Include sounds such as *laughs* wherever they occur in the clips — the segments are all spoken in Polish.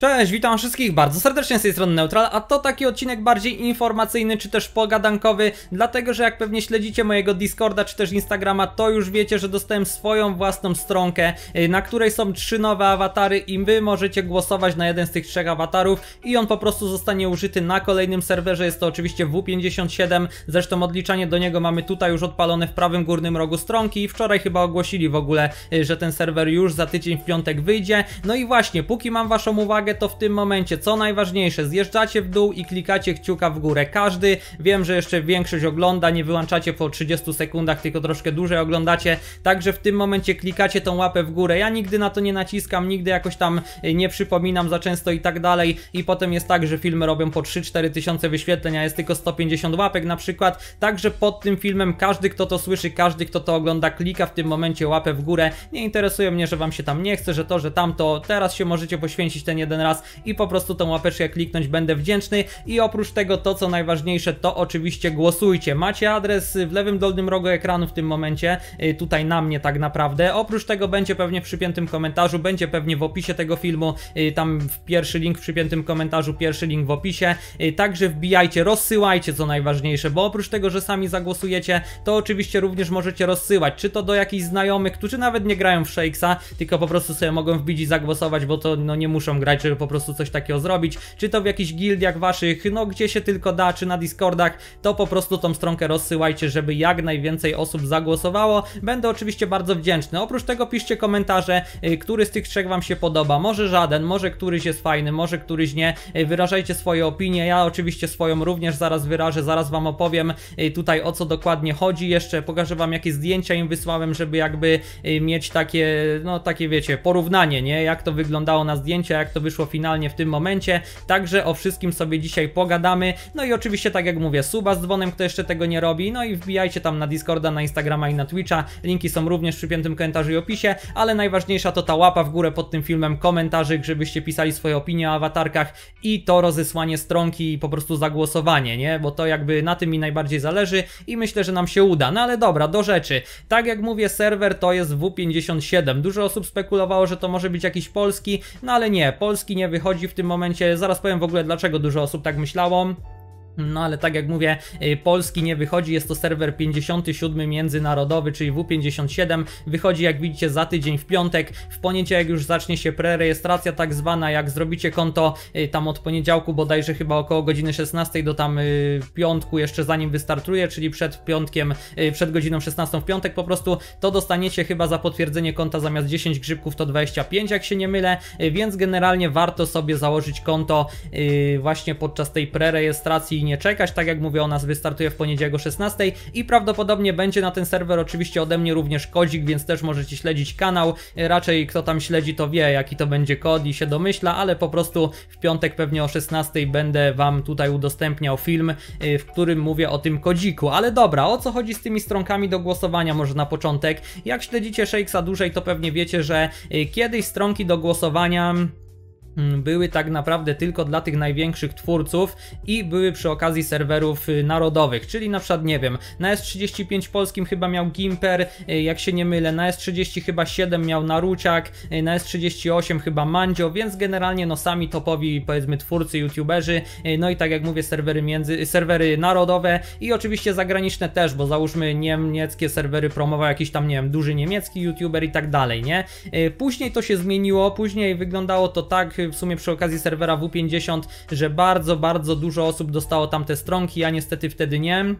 Cześć, witam wszystkich bardzo serdecznie z tej strony Neutral, a to taki odcinek bardziej informacyjny czy też pogadankowy, dlatego że jak pewnie śledzicie mojego Discorda czy też Instagrama, to już wiecie, że dostałem swoją własną stronkę, y, na której są trzy nowe awatary i wy możecie głosować na jeden z tych trzech awatarów i on po prostu zostanie użyty na kolejnym serwerze, jest to oczywiście W57, zresztą odliczanie do niego mamy tutaj już odpalone w prawym górnym rogu stronki i wczoraj chyba ogłosili w ogóle, y, że ten serwer już za tydzień w piątek wyjdzie, no i właśnie, póki mam waszą uwagę, uwagę, to w tym momencie, co najważniejsze, zjeżdżacie w dół i klikacie kciuka w górę. Każdy, wiem, że jeszcze większość ogląda, nie wyłączacie po 30 sekundach, tylko troszkę dłużej oglądacie, także w tym momencie klikacie tą łapę w górę. Ja nigdy na to nie naciskam, nigdy jakoś tam y, nie przypominam za często i tak dalej i potem jest tak, że filmy robią po 3-4 tysiące wyświetleń, a jest tylko 150 łapek na przykład, także pod tym filmem każdy, kto to słyszy, każdy, kto to ogląda, klika w tym momencie łapę w górę. Nie interesuje mnie, że wam się tam nie chce, że to, że tamto, teraz się możecie poświęcić ten jeden jeden raz i po prostu tą łapeczkę kliknąć będę wdzięczny i oprócz tego to co najważniejsze to oczywiście głosujcie. Macie adres w lewym dolnym rogu ekranu w tym momencie, y, tutaj na mnie tak naprawdę. Oprócz tego będzie pewnie w przypiętym komentarzu, będzie pewnie w opisie tego filmu, y, tam pierwszy link w przypiętym komentarzu, pierwszy link w opisie. Y, także wbijajcie, rozsyłajcie co najważniejsze, bo oprócz tego, że sami zagłosujecie, to oczywiście również możecie rozsyłać, czy to do jakichś znajomych, którzy nawet nie grają w Shakesa, tylko po prostu sobie mogą wbić i zagłosować, bo to no nie muszą grać żeby po prostu coś takiego zrobić, czy to w jakichś gildiach waszych, no gdzie się tylko da, czy na Discordach, to po prostu tą stronkę rozsyłajcie, żeby jak najwięcej osób zagłosowało. Będę oczywiście bardzo wdzięczny. Oprócz tego piszcie komentarze, y, który z tych trzech wam się podoba. Może żaden, może któryś jest fajny, może któryś nie. Y, wyrażajcie swoje opinie. Ja oczywiście swoją również zaraz wyrażę, zaraz wam opowiem y, tutaj o co dokładnie chodzi. Jeszcze pokażę wam jakie zdjęcia im wysłałem, żeby jakby mieć takie, no takie wiecie, porównanie, nie? Jak to wyglądało na zdjęcia, jak to wyszło finalnie w tym momencie. Także o wszystkim sobie dzisiaj pogadamy. No i oczywiście, tak jak mówię, suba z dzwonem, kto jeszcze tego nie robi. No i wbijajcie tam na Discorda, na Instagrama i na Twitcha. Linki są również w przypiętym komentarzu i opisie, ale najważniejsza to ta łapa w górę pod tym filmem, komentarzyk, żebyście pisali swoje opinie o awatarkach i to rozesłanie stronki i po prostu zagłosowanie, nie? Bo to jakby na tym mi najbardziej zależy i myślę, że nam się uda. No ale dobra, do rzeczy. Tak jak mówię, serwer to jest W57. Dużo osób spekulowało, że to może być jakiś polski, no ale nie, polski nie wychodzi w tym momencie. Zaraz powiem w ogóle dlaczego dużo osób tak myślało. No ale tak jak mówię, y, polski nie wychodzi, jest to serwer 57 międzynarodowy, czyli W57. Wychodzi jak widzicie za tydzień w piątek. W poniedziałek już zacznie się prerejestracja tak zwana, jak zrobicie konto y, tam od poniedziałku bodajże chyba około godziny 16 do tam y, piątku jeszcze zanim wystartuje, czyli przed piątkiem, przed godziną 16 w piątek po prostu, to dostaniecie chyba za potwierdzenie konta zamiast 10 grzybków to 25 jak się nie mylę, więc generalnie warto sobie założyć konto właśnie podczas tej prerejestracji nie czekać. Tak jak mówię, ona wystartuje w poniedziałek o 16 i prawdopodobnie będzie na ten serwer oczywiście ode mnie również kodzik, więc też możecie śledzić kanał. Raczej kto tam śledzi to wie jaki to będzie kod i się domyśla, ale po prostu w piątek pewnie o 16 będę wam tutaj udostępniał film, y, w którym mówię o tym kodziku. Ale dobra, o co chodzi z tymi stronkami do głosowania może na początek? Jak śledzicie Shakesa dłużej to pewnie wiecie, że y, kiedyś stronki do głosowania były tak naprawdę tylko dla tych największych twórców i były przy okazji serwerów y, narodowych, czyli na przykład nie wiem, na S35 polskim chyba miał Gimper, y, jak się nie mylę, na S30 chyba 7 miał Naruciak, y, na S38 chyba Mandzio, więc generalnie no sami topowi powiedzmy twórcy, youtuberzy, no i tak jak mówię serwery między, serwery narodowe i oczywiście zagraniczne też, bo załóżmy niemieckie serwery promował jakiś tam nie wiem, duży niemiecki youtuber i tak dalej, nie? Później to się zmieniło, później wyglądało to tak w sumie przy okazji serwera W50, że bardzo, bardzo dużo osób dostało tam te stronki, ja niestety wtedy nie.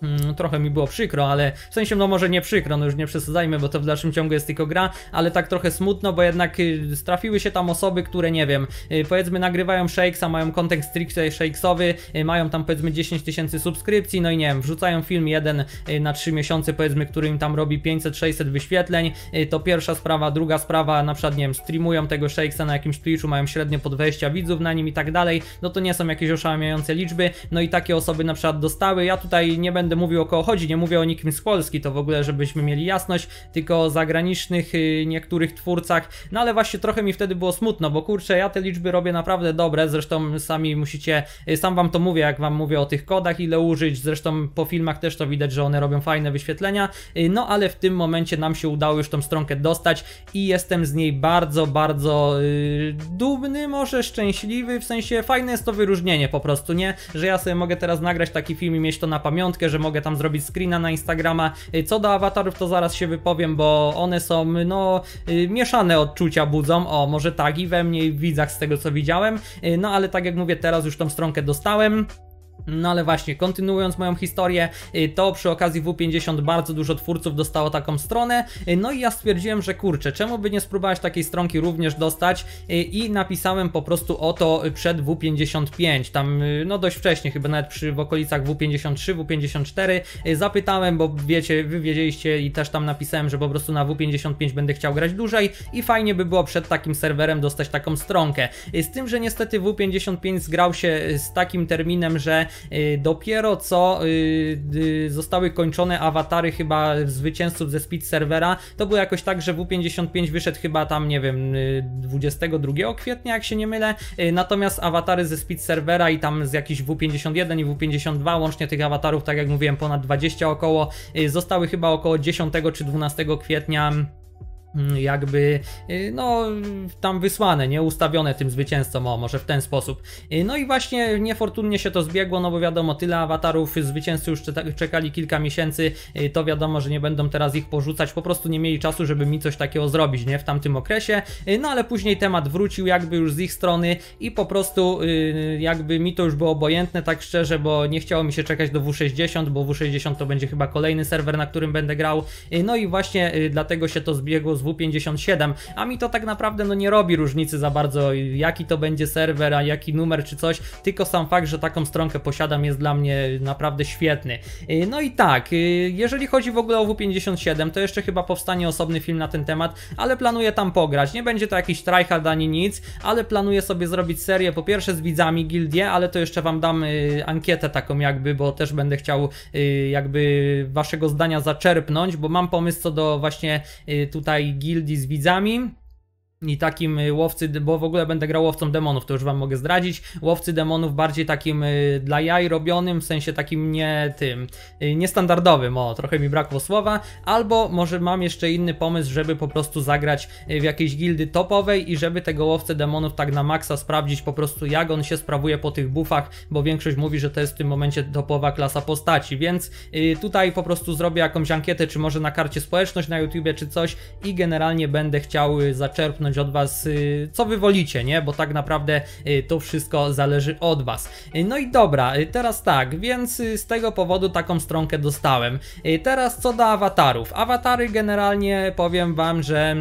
Hmm, trochę mi było przykro, ale w sensie no może nie przykro, no już nie przesadzajmy, bo to w dalszym ciągu jest tylko gra, ale tak trochę smutno, bo jednak y, trafiły się tam osoby, które nie wiem, y, powiedzmy nagrywają Shakesa, mają content stricte Shakesowy, y, mają tam powiedzmy 10 tysięcy subskrypcji, no i nie wiem, wrzucają film jeden na 3 miesiące powiedzmy, który im tam robi 500-600 wyświetleń, to pierwsza sprawa, druga sprawa, na przykład nie wiem, streamują tego Shakesa na jakimś Twitchu, mają średnio po 20 widzów na nim i tak dalej, no to nie są jakieś oszałamiające liczby, no i takie osoby na przykład dostały, ja tutaj nie będę będę mówił o kogo chodzi, nie mówię o nikim z Polski, to w ogóle żebyśmy mieli jasność, tylko o zagranicznych y, niektórych twórcach, no ale właśnie trochę mi wtedy było smutno, bo kurczę, ja te liczby robię naprawdę dobre, zresztą sami musicie, y, sam wam to mówię, jak wam mówię o tych kodach, ile użyć, zresztą po filmach też to widać, że one robią fajne wyświetlenia, y, no ale w tym momencie nam się udało już tą stronkę dostać i jestem z niej bardzo, bardzo yy, dumny, może szczęśliwy, w sensie fajne jest to wyróżnienie po prostu, nie? Że ja sobie mogę teraz nagrać taki film i mieć to na pamiątkę, że mogę tam zrobić screena na Instagrama. Yy, Co do awatarów to zaraz się wypowiem, bo one są, no, yy, mieszane odczucia budzą, o, może tak i we mnie i w widzach z tego co widziałem, Yy, no ale tak jak mówię, teraz już tą stronkę dostałem. No ale właśnie, kontynuując moją historię, y, to przy okazji W50 bardzo dużo twórców dostało taką stronę, y, no i ja stwierdziłem, że kurczę, czemu by nie spróbować takiej stronki również dostać? Y, i napisałem po prostu o to przed W55, tam no dość wcześnie, chyba nawet przy w okolicach W53, W54, zapytałem, bo wiecie, wy wiedzieliście i też tam napisałem, że po prostu na W55 będę chciał grać dłużej i fajnie by było przed takim serwerem dostać taką stronkę. Z tym, że niestety W55 zgrał się z takim terminem, że dopiero co y, y, zostały kończone awatary chyba zwycięzców ze speed serwera. To było jakoś tak, że W55 wyszedł chyba tam, nie wiem, 22 kwietnia, jak się nie mylę. Natomiast awatary ze speed serwera i tam z jakichś W51 i W52, łącznie tych awatarów, tak jak mówiłem, ponad 20 około, zostały chyba około 10 czy 12 kwietnia jakby y, no tam wysłane, nie? Ustawione tym zwycięzcom, o może w ten sposób. Y, no i właśnie niefortunnie się to zbiegło, no bo wiadomo, tyle awatarów zwycięzcy już czekali kilka miesięcy, y, to wiadomo, że nie będą teraz ich porzucać, po prostu nie mieli czasu, żeby mi coś takiego zrobić, nie, w tamtym okresie, no ale później temat wrócił jakby już z ich strony i po prostu jakby mi to już było obojętne, tak szczerze, bo nie chciało mi się czekać do W60, bo W60 to będzie chyba kolejny serwer, na którym będę grał, no i właśnie dlatego się to zbiegło z W57, a mi to tak naprawdę no nie robi różnicy za bardzo jaki to będzie serwer, a jaki numer czy coś, tylko sam fakt, że taką stronkę posiadam jest dla mnie naprawdę świetny. Y, no i tak, y, jeżeli chodzi w ogóle o W57, to jeszcze chyba powstanie osobny film na ten temat, ale planuję tam pograć. Nie będzie to jakiś tryhard ani nic, ale planuję sobie zrobić serię po pierwsze z widzami gildie, ale to jeszcze wam dam y, ankietę taką jakby, bo też będę chciał jakby waszego zdania zaczerpnąć, bo mam pomysł co do właśnie tutaj gildii z widzami i takim y, łowcy, bo w ogóle będę grał łowcą demonów, to już wam mogę zdradzić. Łowcy demonów bardziej takim y, dla jaj robionym, w sensie takim nie tym, y, niestandardowym, o, trochę mi brakło słowa. Albo może mam jeszcze inny pomysł, żeby po prostu zagrać w jakiejś gildy topowej i żeby tego łowcę demonów tak na maksa sprawdzić po prostu jak on się sprawuje po tych buffach, bo większość mówi, że to jest w tym momencie topowa klasa postaci, więc tutaj po prostu zrobię jakąś ankietę, czy może na karcie społeczność na YouTubie, czy coś i generalnie będę chciał zaczerpnąć od was, y, co wy wolicie, nie? Bo tak naprawdę y, to wszystko zależy od was. Y, no i dobra, teraz tak, więc z tego powodu taką stronkę dostałem. Teraz co do awatarów. Awatary generalnie powiem wam, że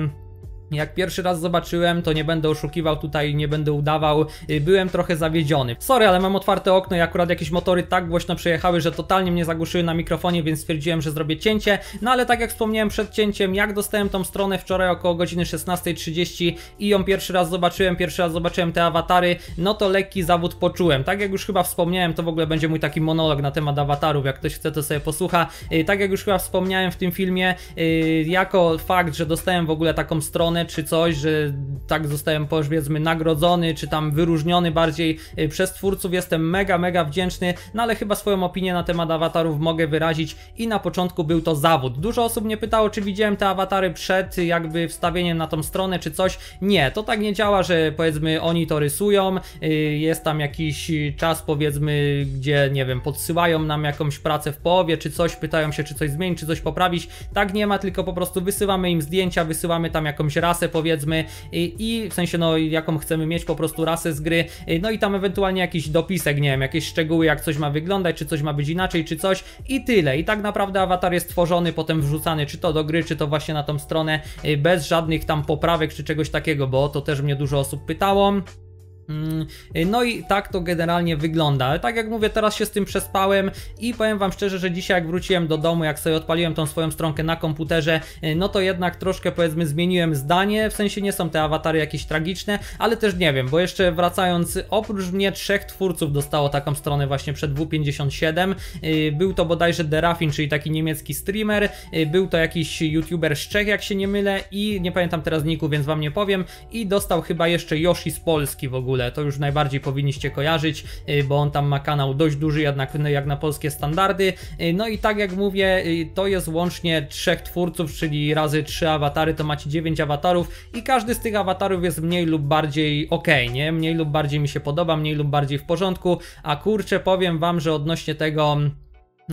jak pierwszy raz zobaczyłem, to nie będę oszukiwał tutaj, nie będę udawał, y, byłem trochę zawiedziony. Sorry, ale mam otwarte okno i akurat jakieś motory tak głośno przejechały, że totalnie mnie zagłuszyły na mikrofonie, więc stwierdziłem, że zrobię cięcie. No ale tak jak wspomniałem przed cięciem, jak dostałem tą stronę wczoraj około godziny 16.30 i ją pierwszy raz zobaczyłem, pierwszy raz zobaczyłem te awatary, no to lekki zawód poczułem. Tak jak już chyba wspomniałem, to w ogóle będzie mój taki monolog na temat awatarów, jak ktoś chce to sobie posłucha. Y, tak jak już chyba wspomniałem w tym filmie, y, jako fakt, że dostałem w ogóle taką stronę, czy coś, że tak zostałem powiedzmy nagrodzony, czy tam wyróżniony bardziej y, przez twórców. Jestem mega, mega wdzięczny, no ale chyba swoją opinię na temat awatarów mogę wyrazić i na początku był to zawód. Dużo osób mnie pytało, czy widziałem te awatary przed jakby wstawieniem na tą stronę, czy coś. Nie, to tak nie działa, że powiedzmy oni to rysują, y, jest tam jakiś czas powiedzmy, gdzie nie wiem, podsyłają nam jakąś pracę w połowie, czy coś, pytają się, czy coś zmienić, czy coś poprawić. Tak nie ma, tylko po prostu wysyłamy im zdjęcia, wysyłamy tam jakąś rasę powiedzmy i, i w sensie no jaką chcemy mieć po prostu rasę z gry, no i tam ewentualnie jakiś dopisek, nie wiem, jakieś szczegóły jak coś ma wyglądać, czy coś ma być inaczej, czy coś i tyle. I tak naprawdę awatar jest tworzony, potem wrzucany czy to do gry, czy to właśnie na tą stronę bez żadnych tam poprawek czy czegoś takiego, bo o to też mnie dużo osób pytało. Mm, No i tak to generalnie wygląda. Ale tak jak mówię, teraz się z tym przespałem i powiem wam szczerze, że dzisiaj jak wróciłem do domu, jak sobie odpaliłem tą swoją stronkę na komputerze, y, no to jednak troszkę powiedzmy zmieniłem zdanie, w sensie nie są te awatary jakieś tragiczne, ale też nie wiem, bo jeszcze wracając, oprócz mnie trzech twórców dostało taką stronę właśnie przed W57. Y, Był to bodajże Derafin, czyli taki niemiecki streamer, y, był to jakiś youtuber z Czech, jak się nie mylę i nie pamiętam teraz niku, więc wam nie powiem i dostał chyba jeszcze Yoshi z Polski w ogóle, to już najbardziej powinniście kojarzyć, y, bo on tam ma kanał dość duży jednak no, jak na polskie standardy. Y, No i tak jak mówię, y, to jest łącznie trzech twórców, czyli razy trzy awatary, to macie 9 awatarów i każdy z tych awatarów jest mniej lub bardziej ok, nie? Mniej lub bardziej mi się podoba, mniej lub bardziej w porządku, a kurczę powiem wam, że odnośnie tego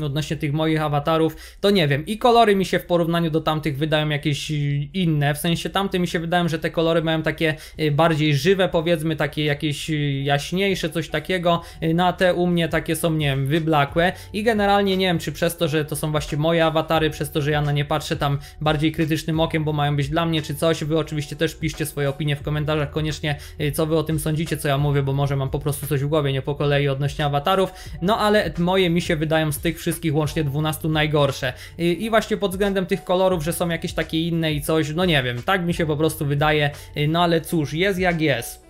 odnośnie tych moich awatarów, to nie wiem. I kolory mi się w porównaniu do tamtych wydają jakieś inne. W sensie tamte mi się wydają, że te kolory mają takie y, bardziej żywe, powiedzmy, takie jakieś y, jaśniejsze, coś takiego. Y, Na te u mnie takie są, nie wiem, wyblakłe. I generalnie nie wiem, czy przez to, że to są właśnie moje awatary, przez to, że ja na nie patrzę tam bardziej krytycznym okiem, bo mają być dla mnie, czy coś. Wy oczywiście też piszcie swoje opinie w komentarzach koniecznie, co wy o tym sądzicie, co ja mówię, bo może mam po prostu coś w głowie, nie po kolei odnośnie awatarów. No ale moje mi się wydają z tych wszystkich łącznie 12 najgorsze. I, I właśnie pod względem tych kolorów, że są jakieś takie inne i coś, no nie wiem, tak mi się po prostu wydaje, y, no ale cóż, jest jak jest.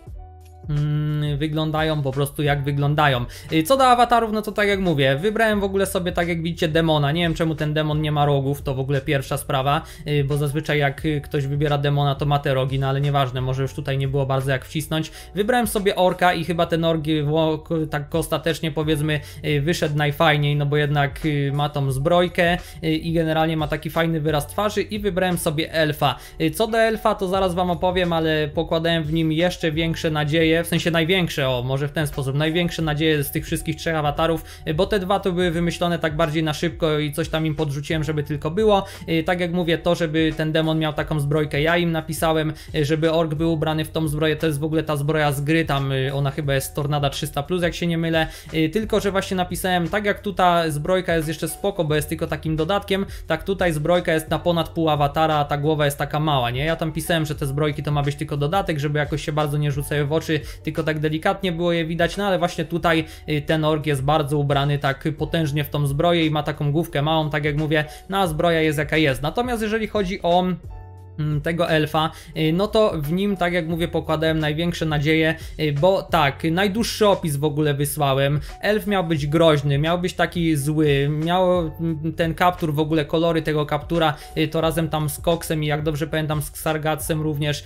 Mm, wyglądają po prostu jak wyglądają. Y, Co do awatarów, no to tak jak mówię, wybrałem w ogóle sobie tak jak widzicie demona. Nie wiem czemu ten demon nie ma rogów, to w ogóle pierwsza sprawa, y, bo zazwyczaj jak y, ktoś wybiera demona, to ma te rogi, no ale nieważne, może już tutaj nie było bardzo jak wcisnąć. Wybrałem sobie orka i chyba ten ork wo- k- tak ostatecznie powiedzmy wyszedł najfajniej, no bo jednak ma tą zbrojkę i generalnie ma taki fajny wyraz twarzy i wybrałem sobie elfa. Co do elfa, to zaraz wam opowiem, ale pokładałem w nim jeszcze większe nadzieje, w sensie największe, o może w ten sposób, największe nadzieje z tych wszystkich trzech awatarów, y, bo te dwa to były wymyślone tak bardziej na szybko i coś tam im podrzuciłem, żeby tylko było. Y, Tak jak mówię, to, żeby ten demon miał taką zbrojkę, ja im napisałem, y, żeby ork był ubrany w tą zbroję, to jest w ogóle ta zbroja z gry, tam ona chyba jest Tornada 300+, jak się nie mylę, tylko, że właśnie napisałem, tak jak tu ta zbrojka jest jeszcze spoko, bo jest tylko takim dodatkiem, tak tutaj zbrojka jest na ponad pół awatara, a ta głowa jest taka mała, nie? Ja tam pisałem, że te zbrojki to ma być tylko dodatek, żeby jakoś się bardzo nie rzucały w oczy, tylko tak delikatnie było je widać, no ale właśnie tutaj y, ten ork jest bardzo ubrany tak potężnie w tą zbroję i ma taką główkę małą, tak jak mówię, no a zbroja jest jaka jest. Natomiast jeżeli chodzi o tego elfa, y, no to w nim, tak jak mówię, pokładałem największe nadzieje, y, bo tak, najdłuższy opis w ogóle wysłałem. Elf miał być groźny, miał być taki zły, miał mm, ten kaptur, w ogóle kolory tego kaptura, y, to razem tam z Coxem i jak dobrze pamiętam z Xargatsem również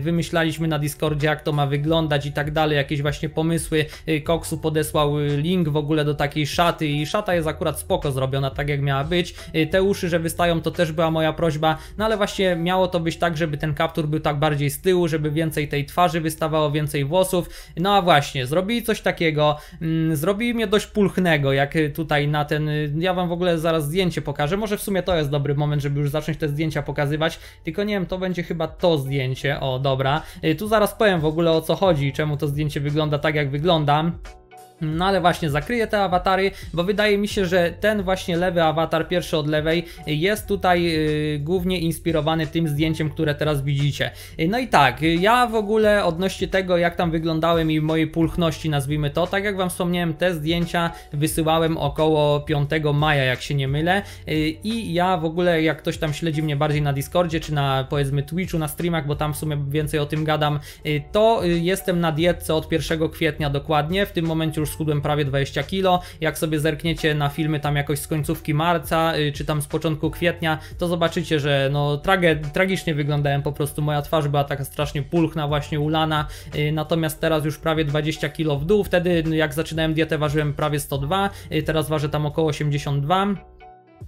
wymyślaliśmy na Discordzie, jak to ma wyglądać i tak dalej, jakieś właśnie pomysły. Coxu podesłał link w ogóle do takiej szaty i szata jest akurat spoko zrobiona, tak jak miała być. Te uszy, że wystają, to też była moja prośba, no ale właśnie miało to być tak, żeby ten kaptur był tak bardziej z tyłu, żeby więcej tej twarzy wystawało, więcej włosów. No a właśnie, zrobili coś takiego, mm, zrobili mnie dość pulchnego, jak y, tutaj na ten, y, ja wam w ogóle zaraz zdjęcie pokażę, może w sumie to jest dobry moment, żeby już zacząć te zdjęcia pokazywać, tylko nie wiem, to będzie chyba to zdjęcie, o dobra, Y, tu zaraz powiem w ogóle o co chodzi, czemu to zdjęcie wygląda tak jak wygląda. No ale właśnie zakryję te awatary, bo wydaje mi się, że ten właśnie lewy awatar, pierwszy od lewej, jest tutaj yy, głównie inspirowany tym zdjęciem, które teraz widzicie. No i tak, ja w ogóle odnośnie tego, jak tam wyglądałem i mojej pulchności, nazwijmy to, tak jak wam wspomniałem, te zdjęcia wysyłałem około 5 maja, jak się nie mylę. Yy, I ja w ogóle, jak ktoś tam śledzi mnie bardziej na Discordzie, czy na powiedzmy Twitchu, na streamach, bo tam w sumie więcej o tym gadam, yy, to jestem na dietce od 1 kwietnia dokładnie. W tym momencie już schudłem prawie 20 kg. Jak sobie zerkniecie na filmy tam jakoś z końcówki marca, y, czy tam z początku kwietnia, to zobaczycie, że no trage, tragicznie wyglądałem po prostu. Moja twarz była taka strasznie pulchna, właśnie ulana. y, Natomiast teraz już prawie 20 kg w dół. Wtedy no, jak zaczynałem dietę ważyłem prawie 102, y, teraz ważę tam około 82.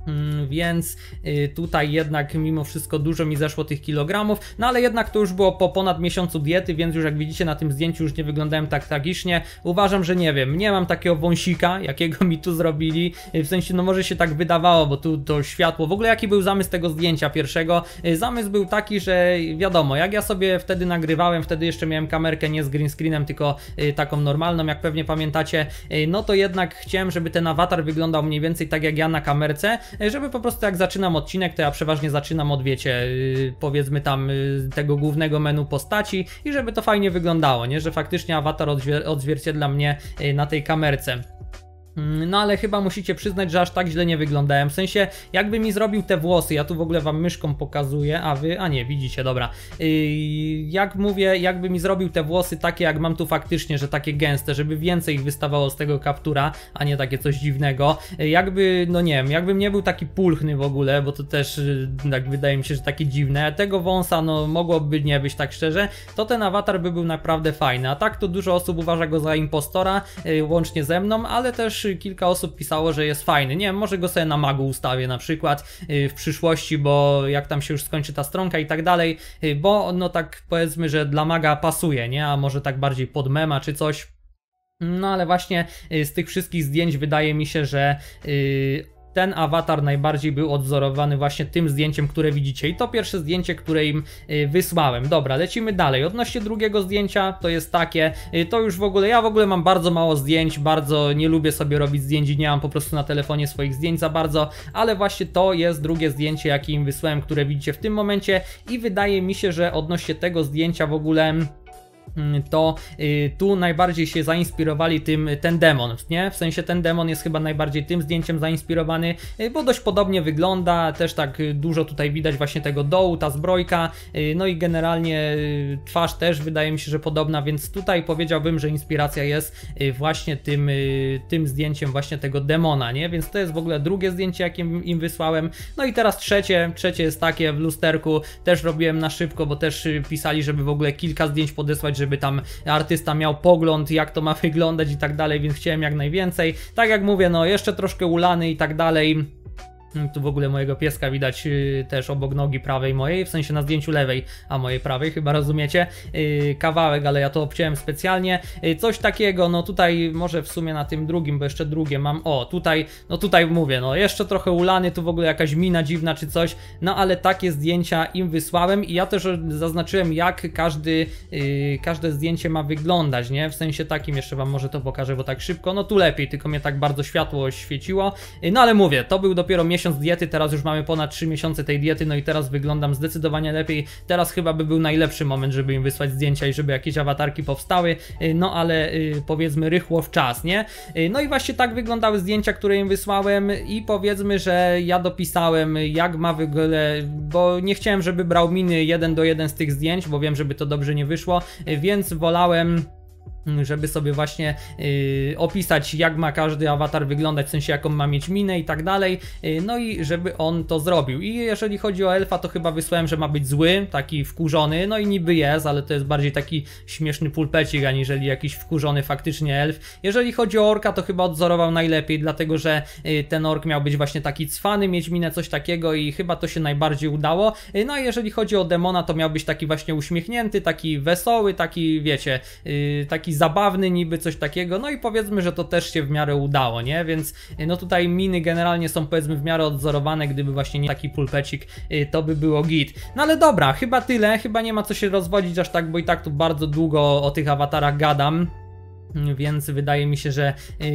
Mm, Więc y, tutaj jednak mimo wszystko dużo mi zeszło tych kilogramów, no ale jednak to już było po ponad miesiącu diety, więc już jak widzicie na tym zdjęciu już nie wyglądałem tak tragicznie. Uważam, że nie wiem, nie mam takiego wąsika, *laughs* jakiego mi tu zrobili, Y, w sensie no może się tak wydawało, bo tu to światło, w ogóle jaki był zamysł tego zdjęcia pierwszego? Y, Zamysł był taki, że wiadomo, jak ja sobie wtedy nagrywałem, wtedy jeszcze miałem kamerkę nie z green screenem, tylko taką normalną, jak pewnie pamiętacie, no to jednak chciałem, żeby ten awatar wyglądał mniej więcej tak jak ja na kamerce, żeby po prostu jak zaczynam odcinek, to ja przeważnie zaczynam od wiecie, y, powiedzmy tam y, tego głównego menu postaci i żeby to fajnie wyglądało, nie? Że faktycznie awatar odzwier odzwierciedla mnie y, na tej kamerce. Mm, No ale chyba musicie przyznać, że aż tak źle nie wyglądałem. W sensie, jakby mi zrobił te włosy, ja tu w ogóle wam myszką pokazuję, a wy, a nie, widzicie, dobra. Yy, jak mówię, jakby mi zrobił te włosy takie, jak mam tu faktycznie, że takie gęste, żeby więcej ich wystawało z tego kaptura, a nie takie coś dziwnego. Yy, jakby, no nie wiem, jakbym nie był taki pulchny w ogóle, bo to też yy, tak wydaje mi się, że takie dziwne. Tego wąsa, no mogłoby nie być tak szczerze, to ten awatar by był naprawdę fajny. A tak to dużo osób uważa go za impostora, yy, łącznie ze mną, ale też kilka osób pisało, że jest fajny. Nie wiem, może go sobie na magu ustawię na przykład yy, w przyszłości, bo jak tam się już skończy ta stronka i tak dalej, yy, bo no tak powiedzmy, że dla maga pasuje, nie? A może tak bardziej pod mema czy coś. No ale właśnie yy, z tych wszystkich zdjęć wydaje mi się, że ten awatar najbardziej był odwzorowany właśnie tym zdjęciem, które widzicie. I to pierwsze zdjęcie, które im y, wysłałem. Dobra, lecimy dalej. Odnośnie drugiego zdjęcia, to jest takie, y, to już w ogóle, ja w ogóle mam bardzo mało zdjęć, bardzo nie lubię sobie robić zdjęć i nie mam po prostu na telefonie swoich zdjęć za bardzo, ale właśnie to jest drugie zdjęcie, jakie im wysłałem, które widzicie w tym momencie i wydaje mi się, że odnośnie tego zdjęcia w ogóle to y, tu najbardziej się zainspirowali tym ten demon, nie? W sensie ten demon jest chyba najbardziej tym zdjęciem zainspirowany, y, bo dość podobnie wygląda, też tak dużo tutaj widać właśnie tego dołu, ta zbrojka, y, no i generalnie twarz też wydaje mi się, że podobna, więc tutaj powiedziałbym, że inspiracja jest właśnie tym, tym zdjęciem właśnie tego demona, nie? Więc to jest w ogóle drugie zdjęcie, jakie im, wysłałem. No i teraz trzecie, trzecie jest takie w lusterku, też robiłem na szybko, bo też pisali, żeby w ogóle kilka zdjęć podesłać, żeby tam artysta miał pogląd, jak to ma wyglądać i tak dalej, więc chciałem jak najwięcej. Tak jak mówię, no jeszcze troszkę ulany i tak dalej. Tu w ogóle mojego pieska widać yy, też obok nogi prawej mojej, w sensie na zdjęciu lewej, a mojej prawej, chyba rozumiecie. Yy, kawałek, ale ja to obciąłem specjalnie. Yy, coś takiego, no tutaj może w sumie na tym drugim, bo jeszcze drugie mam. O, tutaj, no tutaj mówię, no jeszcze trochę ulany, tu w ogóle jakaś mina dziwna czy coś, no ale takie zdjęcia im wysłałem i ja też zaznaczyłem, jak każdy, każde zdjęcie ma wyglądać, nie? W sensie takim, jeszcze wam może to pokażę, bo tak szybko, no tu lepiej, tylko mnie tak bardzo światło świeciło. No ale mówię, to był dopiero miesiąc diety, teraz już mamy ponad 3 miesiące tej diety, no i teraz wyglądam zdecydowanie lepiej. Teraz chyba by był najlepszy moment, żeby im wysłać zdjęcia i żeby jakieś awatarki powstały, yy, no ale yy, powiedzmy rychło w czas, nie? Yy, No i właśnie tak wyglądały zdjęcia, które im wysłałem i powiedzmy, że ja dopisałem jak ma w bo nie chciałem, żeby brał miny jeden do jeden z tych zdjęć, bo wiem, żeby to dobrze nie wyszło, więc wolałem żeby sobie właśnie yy, opisać jak ma każdy awatar wyglądać, w sensie jaką ma mieć minę i tak dalej, yy, no i żeby on to zrobił. I jeżeli chodzi o elfa, to chyba wysłałem, że ma być zły, taki wkurzony, no i niby jest, ale to jest bardziej taki śmieszny pulpecik, aniżeli jakiś wkurzony faktycznie elf. Jeżeli chodzi o orka, to chyba odzorował najlepiej, dlatego że yy, ten ork miał być właśnie taki cwany, mieć minę, coś takiego i chyba to się najbardziej udało. No a jeżeli chodzi o demona, to miał być taki właśnie uśmiechnięty, taki wesoły, taki wiecie, taki zabawny niby, coś takiego, no i powiedzmy, że to też się w miarę udało, nie? Więc y, no tutaj miny generalnie są powiedzmy w miarę odzorowane, gdyby właśnie nie taki pulpecik, y, to by było git. No ale dobra, chyba tyle, chyba nie ma co się rozwodzić aż tak, bo i tak tu bardzo długo o tych awatarach gadam. Więc wydaje mi się, że yy,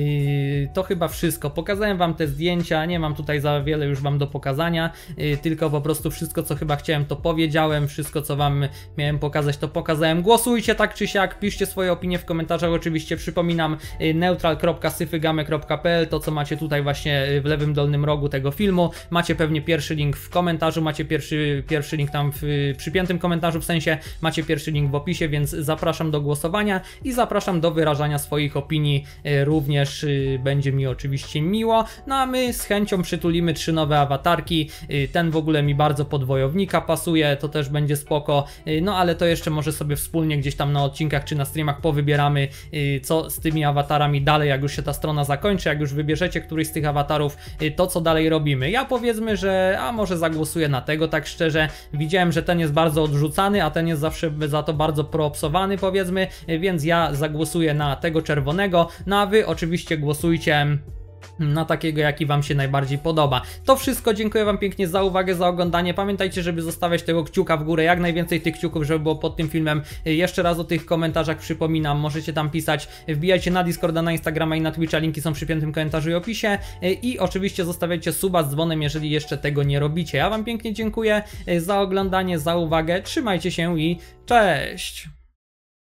to chyba wszystko. Pokazałem Wam te zdjęcia, nie mam tutaj za wiele już Wam do pokazania, yy, tylko po prostu wszystko, co chyba chciałem, to powiedziałem, wszystko, co Wam miałem pokazać, to pokazałem. Głosujcie tak czy siak, piszcie swoje opinie w komentarzach. Oczywiście przypominam yy, neutral.syfygamy.pl, to co macie tutaj właśnie yy, w lewym dolnym rogu tego filmu. Macie pewnie pierwszy link w komentarzu, macie pierwszy, pierwszy link tam w yy, przypiętym komentarzu, w sensie macie pierwszy link w opisie, więc zapraszam do głosowania i zapraszam do wyrażania swoich opinii y, również y, będzie mi oczywiście miło. No a my z chęcią przytulimy trzy nowe awatarki. Y, Ten w ogóle mi bardzo pod wojownika pasuje, to też będzie spoko. Y, No ale to jeszcze może sobie wspólnie gdzieś tam na odcinkach czy na streamach powybieramy, co z tymi awatarami dalej, jak już się ta strona zakończy, jak już wybierzecie któryś z tych awatarów, to co dalej robimy. Ja powiedzmy, że a może zagłosuję na tego, tak szczerze. Widziałem, że ten jest bardzo odrzucany, a ten jest zawsze za to bardzo proopsowany, powiedzmy, więc ja zagłosuję na tego czerwonego, no a wy oczywiście głosujcie na takiego, jaki Wam się najbardziej podoba. To wszystko, dziękuję Wam pięknie za uwagę, za oglądanie. Pamiętajcie, żeby zostawiać tego kciuka w górę, jak najwięcej tych kciuków, żeby było pod tym filmem. Jeszcze raz o tych komentarzach przypominam, możecie tam pisać, wbijajcie na Discorda, na Instagrama i na Twitcha, linki są przy piętym komentarzu i opisie. I oczywiście zostawiajcie suba z dzwonem, jeżeli jeszcze tego nie robicie. Ja Wam pięknie dziękuję za oglądanie, za uwagę, trzymajcie się i cześć!